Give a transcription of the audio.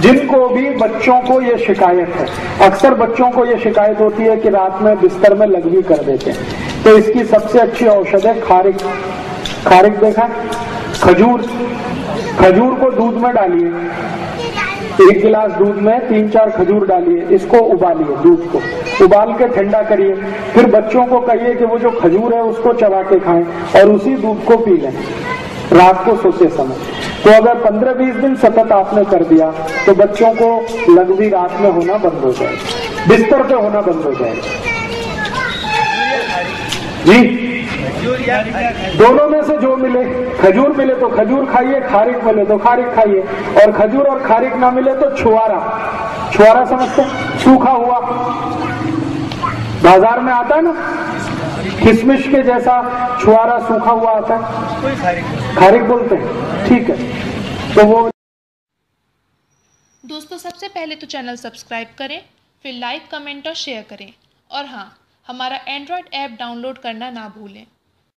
जिनको भी बच्चों को ये शिकायत है। अक्सर बच्चों को ये शिकायत होती है कि रात में बिस्तर में लगवी कर देते हैं। तो इसकी सबसे अच्छी औषध है खारिक। खारिक देखा? खजूर। खजूर को दूध में डालिए। एक गिलास दूध में तीन चार खजूर डालिए। इसको उबालिए दूध को। उबाल के ठंडा करिए। फिर बच्चों को कहिए कि वो जो खजूर है उसको चबा के खाएँ और उसी दूध को पी लें। रात को सोते समय। तो अगर 15-20 दिन सतत आपने कर दिया तो बच्चों को लगवी रात में होना बंद हो जाए। बिस्तर पे होना बंद हो जाए। जी? दोनों में से जो मिले, खजूर मिले तो खजूर खाइए, खारिक मिले तो खारिक खाइए। और खजूर और खारिक ना मिले तो छुआरा। छुआरा समझते सूखा हुआ। बाज़ार में आता है ना? किशमिश के जैसा छुआरा सूखा हुआ आता है। खारिक बोलते हैं। ठीक है। तो वो दोस्तों, सबसे पहले तो चैनल सब्सक्राइब करें, फिर लाइक, कमेंट और शेयर करें। और हाँ हमारा एंड्रॉयड ऐप डाउनलोड करना ना भूलें।